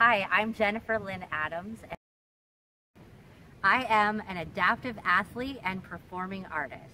Hi, I'm Jennifer Lynn Adams. I am an adaptive athlete and performing artist.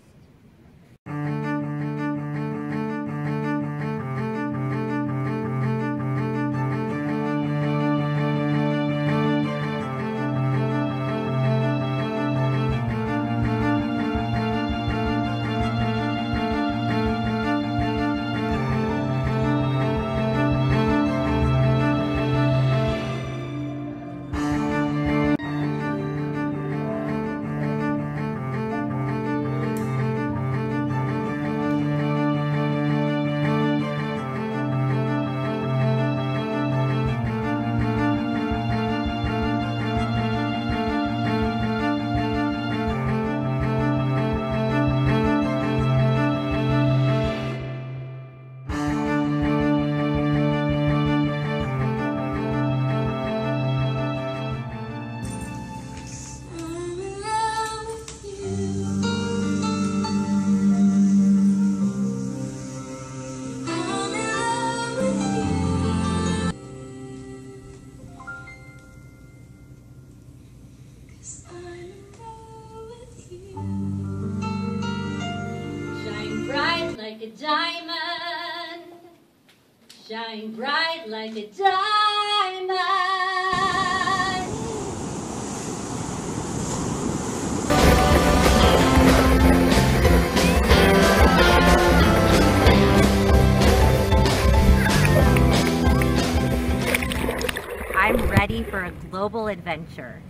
Shine bright like a diamond. Shine bright like a diamond. I'm ready for a global adventure.